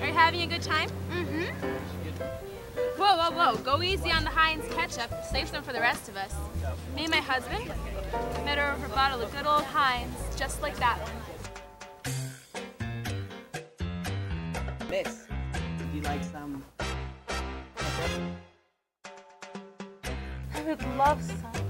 Are you having a good time? Mm-hmm. Whoa, whoa, whoa. Go easy on the Heinz ketchup. Save some for the rest of us. Me and my husband met over a bottle of good old Heinz, just like that one. Miss, would you like some? I would love some.